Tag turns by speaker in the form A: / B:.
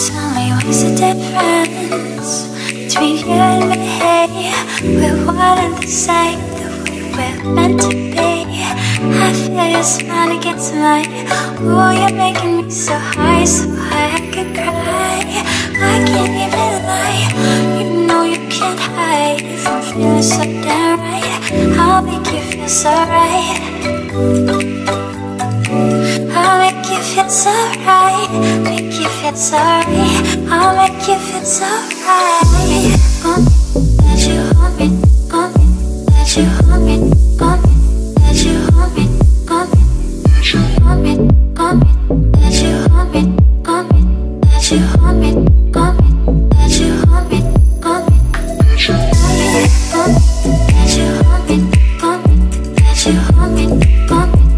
A: Tell me what's the difference between you and me? We're one and the same, the way we're meant to be. I feel your smile against mine. Oh, you're making me so high, so high I could cry. I can't even lie. You know you can't hide from feeling so damn right. I'll make you feel so right. I'll make you feel so right get sorry I'll make you feel so right let you hold me Gon' let you hold me Gon' let you hold me Gon' let you hold me Gon' let you hold me Gon' let you hold me let you hold me you hold me let you hold me you hold me